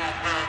Fucking